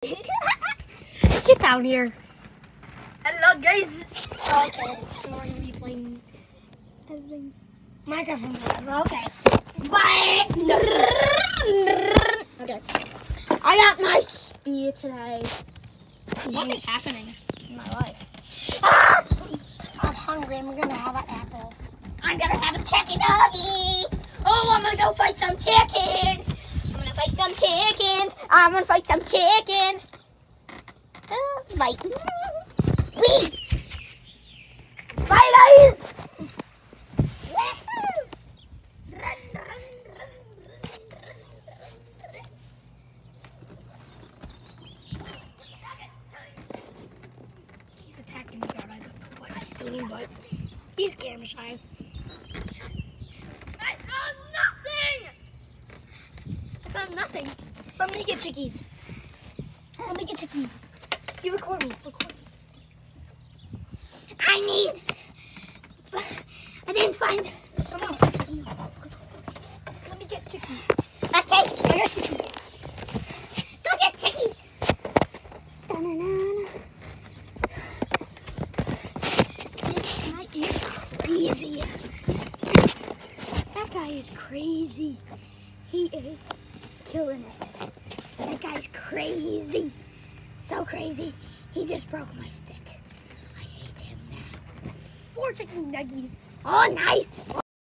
Get down here. Hello guys. Okay, so we're gonna be playing everything. Minecraft. Okay. Bye. Okay. I got my spear today. What is happening in my life? Ah! I'm hungry we're gonna have an apple. I'm gonna have a chicken doggy. Oh, I'm gonna go fight some chickens. Fight some chickens. I'm gonna fight some chickens. Uh, fight. Wee. Bye, guys. He's attacking me. I don't know what he's doing, but he's camera shy. I found nothing. Nothing. Let me get chickies. Let me get chickies. You record me. Record me. I need. I didn't find. Come on. Come on. Let me get chickies. Okay, I got chickies. go get chickies. Na This guy is crazy. That guy is crazy. He is killing it. That guy's crazy. So crazy. He just broke my stick. I hate him now. Four chicken nuggies. Oh, nice.